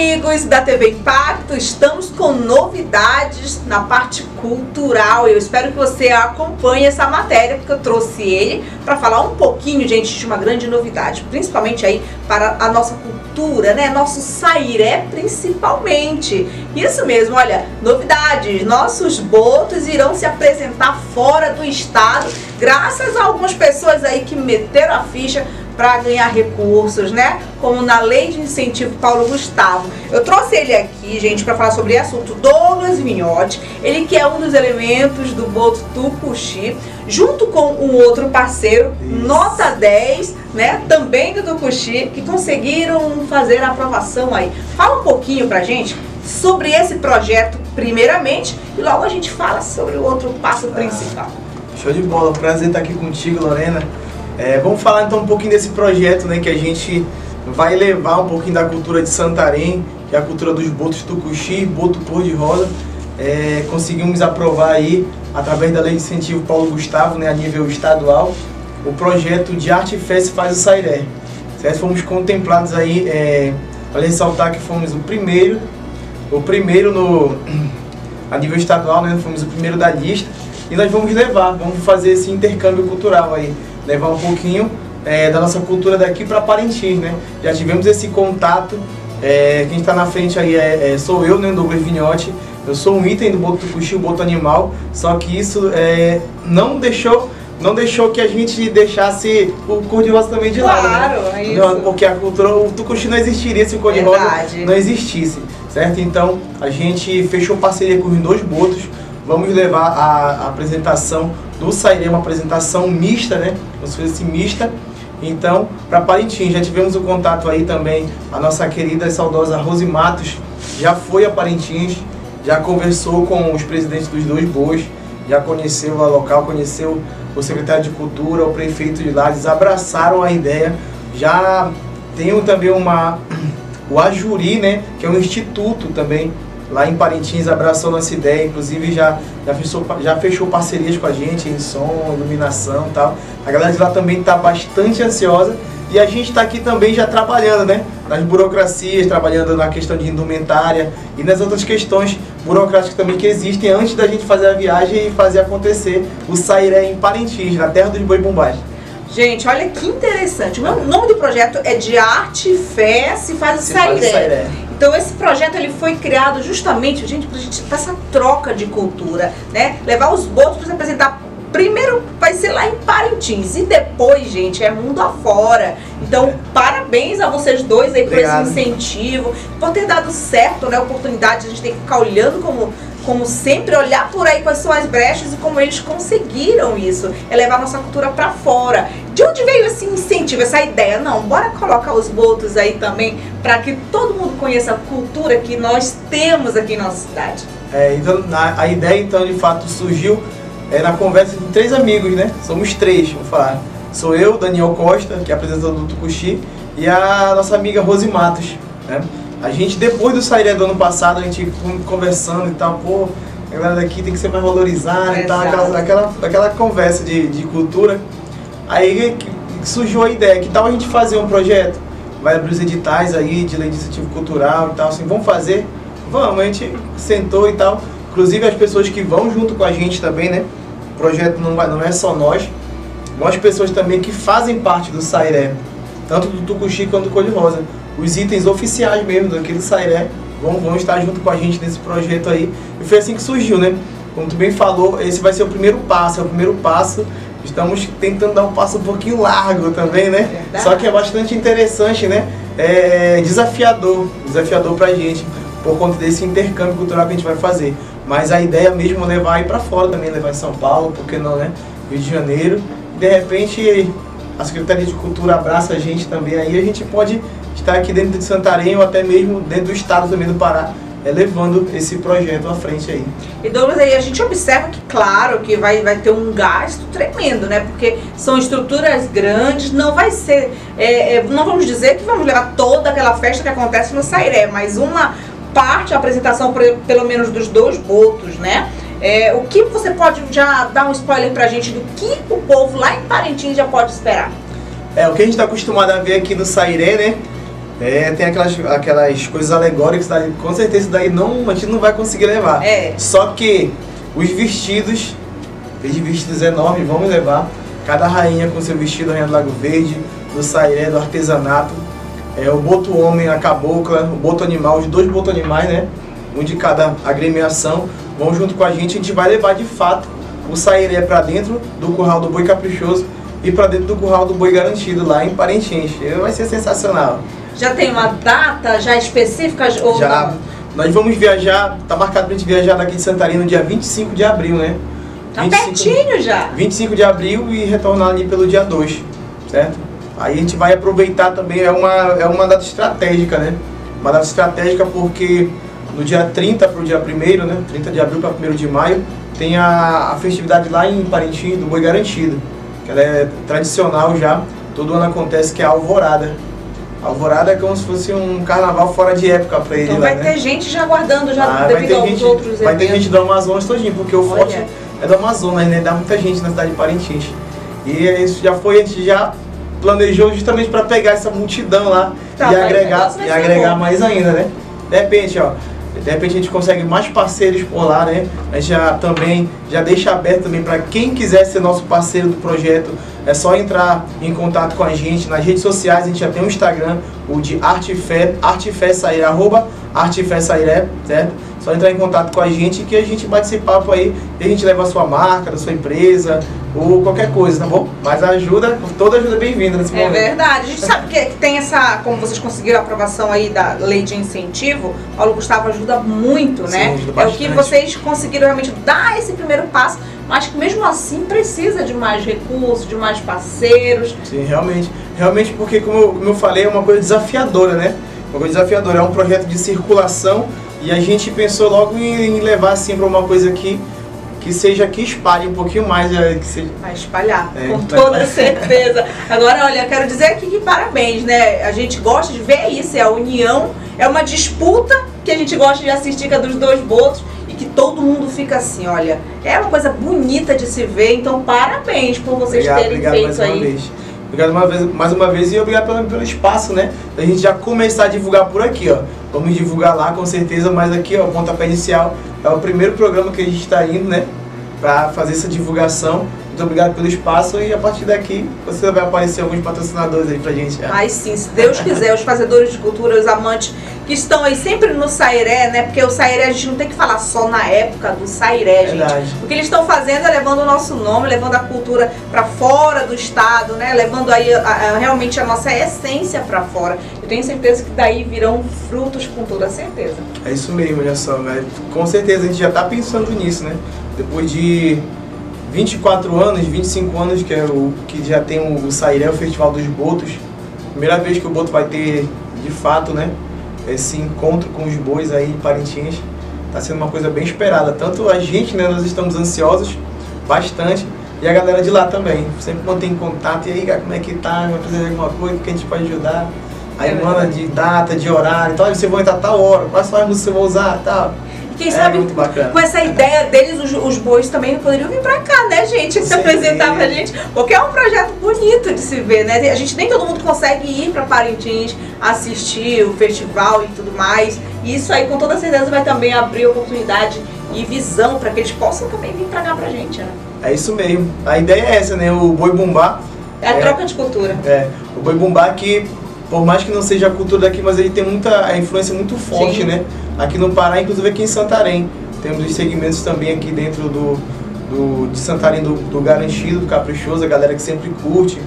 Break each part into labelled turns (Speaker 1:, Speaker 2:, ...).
Speaker 1: amigos da TV Impacto, estamos com novidades na parte cultural. Eu espero que você acompanhe essa matéria, porque eu trouxe ele para falar um pouquinho, gente, de uma grande novidade, principalmente aí para a nossa cultura, né? Nosso sairé, principalmente. Isso mesmo, olha, novidades. Nossos botos irão se apresentar fora do estado, graças a algumas pessoas aí que meteram a ficha para ganhar recursos, né? Como na Lei de Incentivo Paulo Gustavo. Eu trouxe ele aqui, gente, para falar sobre o assunto Douglas Vinhotti. Ele que é um dos elementos do Boto Tucuxi, junto com um outro parceiro, Isso. nota 10, né? Também do Tucuxi, que conseguiram fazer a aprovação aí. Fala um pouquinho pra gente sobre esse projeto, primeiramente, e logo a gente fala sobre o outro passo ah, principal.
Speaker 2: Show de bola, prazer estar aqui contigo, Lorena. É, vamos falar então um pouquinho desse projeto né, que a gente vai levar um pouquinho da cultura de Santarém, que é a cultura dos botos tucuxi, boto cor-de-rosa. É, conseguimos aprovar aí, através da Lei de Incentivo Paulo Gustavo, né, a nível estadual, o projeto de Arte Fest Faz o Sairé. Certo? Fomos contemplados aí, é, para ressaltar que fomos o primeiro, o primeiro no, a nível estadual, né, fomos o primeiro da lista, e nós vamos levar, vamos fazer esse intercâmbio cultural aí levar um pouquinho é, da nossa cultura daqui para Parintins, né? Já tivemos esse contato. É, quem está na frente aí é, é, sou eu, né, Douglas Vinhotti. Eu sou um item do Boto Tucuxi, o Boto Animal, só que isso é, não deixou não deixou que a gente deixasse o cor-de-rosa também de
Speaker 1: claro,
Speaker 2: lado.
Speaker 1: Claro, né? é isso.
Speaker 2: Porque a cultura, o tucuxi não existiria se o cor-de-rosa não existisse, certo? Então, a gente fechou parceria com os dois botos, vamos levar a, a apresentação do Sairê, uma apresentação mista, né? Como se fosse mista. Então, para Parintins, já tivemos o contato aí também, a nossa querida e saudosa Rose Matos já foi a Parintins, já conversou com os presidentes dos dois bois, já conheceu a local, conheceu o secretário de Cultura, o prefeito de lá, eles abraçaram a ideia, já tem também uma, o Ajuri, né, que é um instituto também lá em Parintins abraçou nossa ideia, inclusive já, já, fechou, já fechou parcerias com a gente em som, iluminação e tal. A galera de lá também está bastante ansiosa e a gente está aqui também já trabalhando, né? Nas burocracias, trabalhando na questão de indumentária e nas outras questões burocráticas também que existem antes da gente fazer a viagem e fazer acontecer o Sairé em Parintins, na terra dos boi bombás.
Speaker 1: Gente, olha que interessante. O nome do projeto é de Arte Fé Se Faz o Sairé. Então esse projeto ele foi criado justamente, gente, para a gente ter essa troca de cultura, né? Levar os botos para se apresentar primeiro vai ser lá em Parintins e depois, gente, é mundo afora. Então, é. parabéns a vocês dois aí por Obrigado. esse incentivo, por ter dado certo, né? Oportunidade, a gente tem que ficar olhando como como sempre, olhar por aí quais são as brechas e como eles conseguiram isso, é levar nossa cultura para fora. De onde veio esse incentivo, essa ideia? Não, bora colocar os botos aí também para que todo mundo conheça a cultura que nós temos aqui em nossa cidade.
Speaker 2: É, então, a, a ideia então de fato surgiu é, na conversa de três amigos, né? Somos três, vou falar. Sou eu, Daniel Costa, que é apresentador do Tucuxi, e a nossa amiga Rose Matos, né? A gente, depois do Sairé do ano passado, a gente conversando e tal, pô, a galera daqui tem que ser mais valorizada e tal, aquela, aquela, aquela conversa de, de cultura. Aí surgiu a ideia, que tal a gente fazer um projeto? Vai abrir os editais aí de lei de incentivo cultural e tal, assim, vamos fazer? Vamos, a gente sentou e tal. Inclusive as pessoas que vão junto com a gente também, né? O projeto não, vai, não é só nós, vão as pessoas também que fazem parte do Sairé, tanto do Tucuxi quanto do Cor Rosa os itens oficiais mesmo daquele Sairé vão, vão estar junto com a gente nesse projeto aí. E foi assim que surgiu, né? Como tu bem falou, esse vai ser o primeiro passo, é o primeiro passo. Estamos tentando dar um passo um pouquinho largo também, né? Verdade. Só que é bastante interessante, né? É desafiador, desafiador pra gente, por conta desse intercâmbio cultural que a gente vai fazer. Mas a ideia mesmo é levar aí para fora também, levar em São Paulo, por que não, né? Rio de Janeiro. De repente, a Secretaria de Cultura abraça a gente também aí, a gente pode estar aqui dentro de Santarém ou até mesmo dentro do estado também do Pará, é, levando esse projeto à frente aí.
Speaker 1: E Douglas, aí a gente observa que, claro, que vai, vai ter um gasto tremendo, né? Porque são estruturas grandes, não vai ser. É, é, não vamos dizer que vamos levar toda aquela festa que acontece no Sairé, mas uma parte, a apresentação, pelo menos, dos dois botos, né? É, o que você pode já dar um spoiler pra gente do que o povo lá em Parintins já pode esperar?
Speaker 2: É, o que a gente está acostumado a ver aqui no Sairé, né? É, tem aquelas, aquelas coisas alegóricas, daí, com certeza daí não, a gente não vai conseguir levar.
Speaker 1: É.
Speaker 2: Só que os vestidos, os vestidos enormes, vamos levar. Cada rainha com seu vestido, rainha do Lago Verde, do sairé, do artesanato. É, o boto homem, a cabocla, o boto animal, os dois boto animais, né? Um de cada agremiação, vão junto com a gente. A gente vai levar de fato o sairé para dentro do curral do boi caprichoso e para dentro do curral do boi garantido lá em Parintins. Vai ser sensacional.
Speaker 1: Já tem uma data já específica ou
Speaker 2: Já.
Speaker 1: não?
Speaker 2: Nós vamos viajar, tá marcado pra gente viajar daqui de Santarém no dia 25 de abril, né?
Speaker 1: Tá
Speaker 2: 25
Speaker 1: pertinho já.
Speaker 2: 25 de abril e retornar ali pelo dia 2, certo? Aí a gente vai aproveitar também, é uma, é uma data estratégica, né? Uma data estratégica porque no dia 30 para o dia 1 né? 30 de abril para 1 de maio, tem a, a festividade lá em Parintins do Boi Garantido, que ela é tradicional já, todo ano acontece, que é a Alvorada. Alvorada é como se fosse um carnaval fora de época para ele
Speaker 1: Então
Speaker 2: lá,
Speaker 1: vai
Speaker 2: né?
Speaker 1: ter gente já guardando já
Speaker 2: Ah,
Speaker 1: devido aos
Speaker 2: gente,
Speaker 1: outros
Speaker 2: vai ter gente do Amazonas todinho, porque o forte é do Amazonas, né? Dá muita gente na cidade de Parintins. E isso já foi, a gente já planejou justamente para pegar essa multidão lá
Speaker 1: Tá,
Speaker 2: e agregar, e agregar
Speaker 1: bom.
Speaker 2: mais ainda, né? De repente, ó, de repente a gente consegue mais parceiros por lá, né? A gente já também já deixa aberto também para quem quiser ser nosso parceiro do projeto, é só entrar em contato com a gente nas redes sociais, a gente já tem um Instagram, o de Artefé, Artefé Sairé, arroba Artefé Sairé, certo? Só entrar em contato com a gente que a gente bate esse papo aí e a gente leva a sua marca, da sua empresa ou qualquer coisa, tá bom? Mas ajuda, toda ajuda é bem-vinda nesse
Speaker 1: É
Speaker 2: momento.
Speaker 1: verdade. A gente sabe que tem essa, como vocês conseguiram a aprovação aí da lei de incentivo, Paulo Gustavo ajuda muito,
Speaker 2: Sim,
Speaker 1: né?
Speaker 2: ajuda
Speaker 1: é o que vocês conseguiram realmente dar esse primeiro passo, mas que mesmo assim precisa de mais recursos, de mais parceiros.
Speaker 2: Sim, realmente. Realmente porque, como eu, como eu falei, é uma coisa desafiadora, né? Uma coisa desafiadora. É um projeto de circulação e a gente pensou logo em, levar assim para uma coisa que, que seja que espalhe um pouquinho mais, é, que seja,
Speaker 1: Vai espalhar,
Speaker 2: É,
Speaker 1: com
Speaker 2: vai-
Speaker 1: toda certeza. Agora, olha, quero dizer aqui que parabéns, né? A gente gosta de ver isso, é a união, é uma disputa que a gente gosta de assistir, que é dos dois botos, e que todo mundo fica assim, olha, é uma coisa bonita de se ver, então parabéns por vocês
Speaker 2: Obrigado,
Speaker 1: terem
Speaker 2: obrigado
Speaker 1: feito aí.
Speaker 2: vez. Obrigado uma vez, mais uma vez e obrigado pelo, pelo espaço, né? Da gente já começar a divulgar por aqui, ó. Vamos divulgar lá com certeza, mas aqui, ó, pontapé inicial, é o primeiro programa que a gente está indo, né? Pra fazer essa divulgação. Muito obrigado pelo espaço e a partir daqui você vai aparecer alguns patrocinadores aí pra gente.
Speaker 1: Mas sim, se Deus quiser, os fazedores de cultura, os amantes que estão aí sempre no Sairé, né? Porque o Sairé a gente não tem que falar só na época do Sairé, gente.
Speaker 2: Verdade.
Speaker 1: O que eles estão fazendo é levando o nosso nome, levando a cultura para fora do estado, né? Levando aí a- a- realmente a nossa essência para fora. Eu tenho certeza que daí virão frutos com toda certeza.
Speaker 2: É isso mesmo, olha só, velho. Com certeza a gente já tá pensando nisso, né? Depois de 24 anos, 25 anos que é o que já tem o, o Sairé, o Festival dos Botos. Primeira vez que o Boto vai ter, de fato, né? Esse encontro com os bois aí em Parintins. Tá sendo uma coisa bem esperada. Tanto a gente, né? Nós estamos ansiosos bastante. E a galera de lá também. Sempre mantém contato. E aí, como é que tá? Vai fazer alguma coisa? O que a gente pode ajudar? Aí
Speaker 1: É
Speaker 2: manda de data, de horário. Então, você vai entrar tal hora. Quais são as músicas que você vai usar? Tal.
Speaker 1: E quem
Speaker 2: É
Speaker 1: sabe com essa ideia deles, os, os bois também poderiam vir pra cá, né, gente? Se apresentar pra gente. Porque é um projeto bonito de se ver, né? A gente nem todo mundo consegue ir pra Parintins assistir o festival e tudo mais. E isso aí com toda certeza vai também abrir oportunidade e visão pra que eles possam também vir pra cá pra gente, né?
Speaker 2: É isso mesmo. A ideia é essa, né? O boi bumbá.
Speaker 1: É a
Speaker 2: É.
Speaker 1: troca de cultura.
Speaker 2: É, o boi bumbá que, por mais que não seja a cultura daqui, mas ele tem muita a influência muito forte,
Speaker 1: Sim.
Speaker 2: né? Aqui no Pará, inclusive aqui em Santarém. Temos os segmentos também aqui dentro do, do de Santarém do, do Garantido, do Caprichoso, a galera que sempre curte.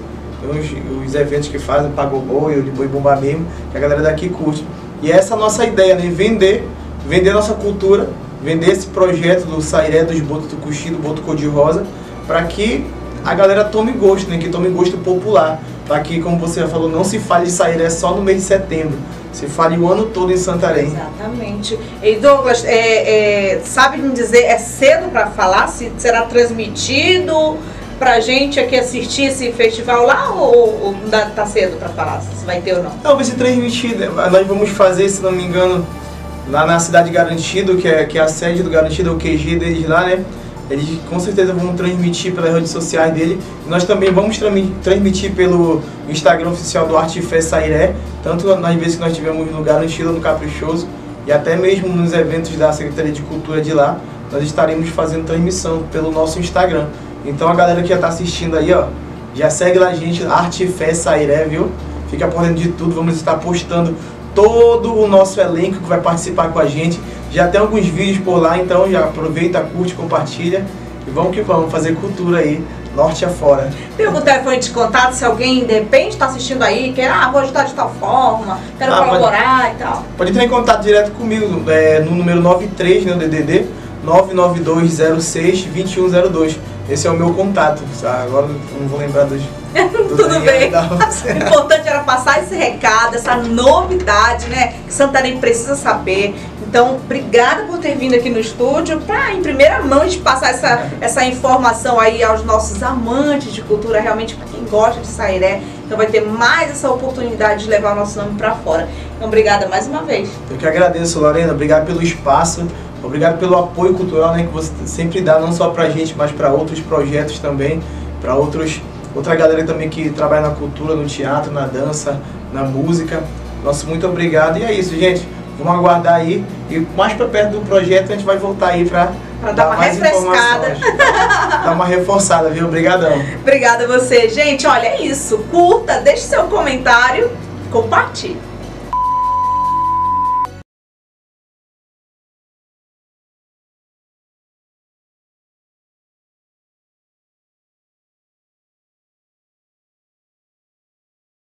Speaker 2: Os, os eventos que fazem, Pago Boi, de Boi Bumbá mesmo, que a galera daqui curte. E essa é a nossa ideia, né? Vender, vender nossa cultura, vender esse projeto do Sairé, dos Botos do Cuxi, do Boto Cor-de-Rosa, para que a galera tome gosto, né? Que tome gosto popular. Para que, como você já falou, não se fale de Sairé só no mês de setembro. Se fale o ano todo em Santarém.
Speaker 1: Exatamente. E Douglas, é, é, sabe me dizer, é cedo para falar se será transmitido pra gente aqui assistir esse festival lá ou, ou tá cedo para falar se vai ter ou não?
Speaker 2: Não, vai ser transmitido. Nós vamos fazer, se não me engano, lá na cidade Garantido, que é, que é a sede do Garantido, é o QG deles lá, né? Eles com certeza vão transmitir pelas redes sociais dele. Nós também vamos transmitir pelo Instagram oficial do Arte Fé Sairé, tanto nas vezes que nós tivemos no Garantido, no Caprichoso, e até mesmo nos eventos da Secretaria de Cultura de lá, nós estaremos fazendo transmissão pelo nosso Instagram. Então a galera que já está assistindo aí, ó, já segue lá a gente, Arte Fé Sairé, viu? Fica por dentro de tudo, vamos estar postando todo o nosso elenco que vai participar com a gente. Já tem alguns vídeos por lá, então já aproveita, curte, compartilha e vamos que vamos fazer cultura aí, norte afora.
Speaker 1: Tem algum telefone de contato se alguém de repente está assistindo aí, quer, ah, vou ajudar de tal forma, quero ah, colaborar
Speaker 2: pode,
Speaker 1: e tal?
Speaker 2: Pode entrar em contato direto comigo, é, no número 93, né, DDD, 99206-2102. Esse é o meu contato. Agora não vou lembrar dos.
Speaker 1: Tudo bem. o importante era passar esse recado, essa novidade, né? Que Santarém precisa saber. Então, obrigada por ter vindo aqui no estúdio para, em primeira mão, a gente passar essa, essa informação aí aos nossos amantes de cultura, realmente para quem gosta de Sairé. Então, vai ter mais essa oportunidade de levar o nosso nome para fora. Então, obrigada mais uma vez.
Speaker 2: Eu que agradeço, Lorena. Obrigado pelo espaço. Obrigado pelo apoio cultural né, que você sempre dá, não só para a gente, mas para outros projetos também, para outros outra galera também que trabalha na cultura, no teatro, na dança, na música. Nosso muito obrigado. E é isso, gente. Vamos aguardar aí. E mais para perto do projeto a gente vai voltar aí para
Speaker 1: dar, dar uma refrescada.
Speaker 2: dar uma reforçada, viu? Obrigadão.
Speaker 1: Obrigada a você. Gente, olha, é isso. Curta, deixe seu comentário, compartilhe.